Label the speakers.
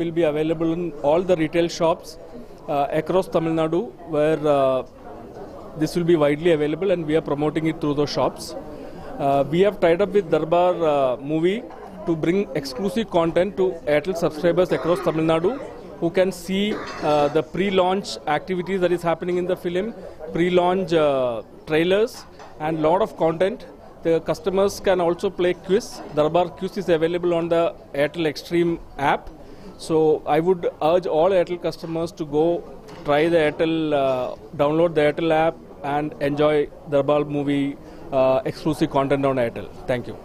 Speaker 1: will be available in all the retail shops uh, across Tamil Nadu where uh, this will be widely available and we are promoting it through those shops. Uh, we have tied up with Darbar uh, Movie to bring exclusive content to Airtel subscribers across Tamil Nadu who can see uh, the pre-launch activities that is happening in the film, pre-launch uh, trailers and lot of content. The customers can also play quiz. Darbar quiz is available on the Airtel Xstream app. So I would urge all Airtel customers to go try the Airtel, uh, download the Airtel app and enjoy the Darbar movie uh, exclusive content on Airtel. Thank you.